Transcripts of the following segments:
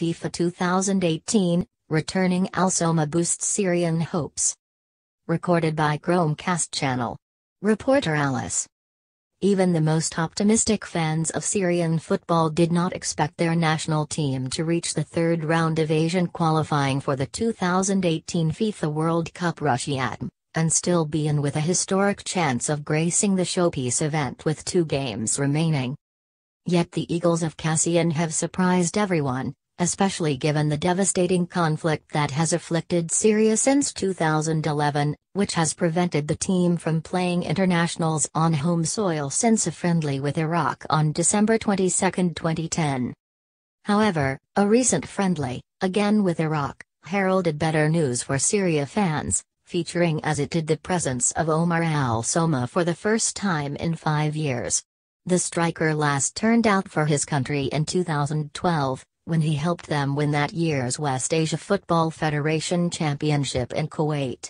FIFA 2018, returning Al Soma boosts Syrian hopes. Recorded by Chromecast Channel. Reporter Alice. Even the most optimistic fans of Syrian football did not expect their national team to reach the third round of Asian qualifying for the 2018 FIFA World Cup Russia, and still be in with a historic chance of gracing the showpiece event with two games remaining. Yet the Eagles of Qasioun have surprised everyone, especially given the devastating conflict that has afflicted Syria since 2011, which has prevented the team from playing internationals on home soil since a friendly with Iraq on December 22, 2010. However, a recent friendly, again with Iraq, heralded better news for Syria fans, featuring as it did the presence of Omar Al Soma for the first time in five years. The striker last turned out for his country in 2012, when he helped them win that year's West Asia Football Federation Championship in Kuwait.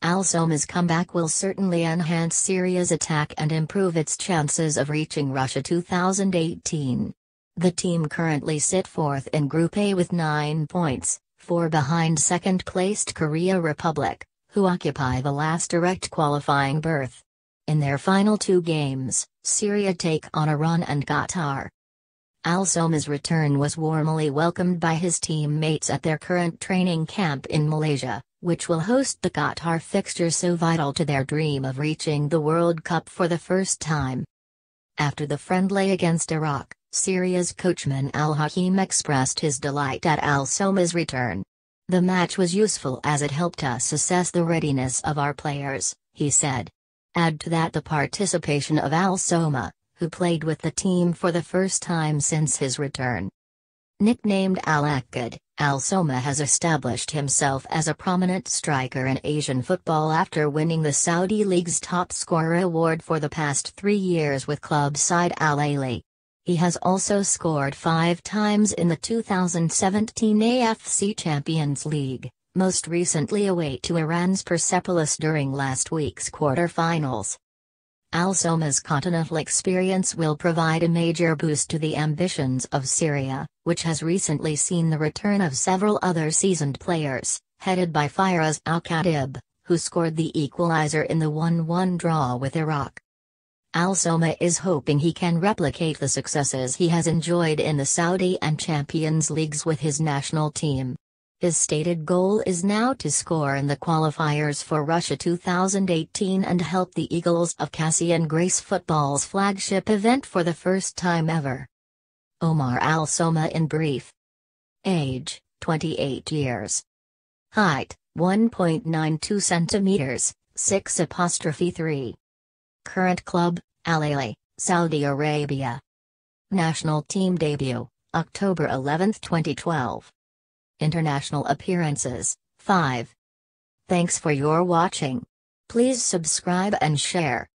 Al Soma's comeback will certainly enhance Syria's attack and improve its chances of reaching Russia 2018. The team currently sit fourth in Group A with 9 points, 4 behind second-placed Korea Republic, who occupy the last direct qualifying berth. In their final two games, Syria take on Iran and Qatar. Al Soma's return was warmly welcomed by his teammates at their current training camp in Malaysia, which will host the Qatar fixture so vital to their dream of reaching the World Cup for the first time. After the friendly against Iraq, Syria's coach Ayman Al Hakim expressed his delight at Al Soma's return. The match was useful as it helped us assess the readiness of our players, he said. Add to that the participation of Al Soma, who played with the team for the first time since his return. Nicknamed Al Akad, Al Soma has established himself as a prominent striker in Asian football after winning the Saudi League's top scorer award for the past three years with club side Al Ahli. He has also scored five times in the 2017 AFC Champions League, most recently away to Iran's Persepolis during last week's quarter-finals. Al Soma's continental experience will provide a major boost to the ambitions of Syria, which has recently seen the return of several other seasoned players, headed by Firas Al Khatib, who scored the equalizer in the 1-1 draw with Iraq. Al Soma is hoping he can replicate the successes he has enjoyed in the Saudi and Champions Leagues with his national team. His stated goal is now to score in the qualifiers for Russia 2018 and help the Eagles of Qasioun grace football's flagship event for the first time ever. Omar Al Soma in brief. Age, 28 years. Height, 1.92 centimeters, 6 apostrophe 3. Current club, Al Ahli, Saudi Arabia. National team debut, October 11, 2012. International appearances, 5. Thanks for your watching. Please subscribe and share.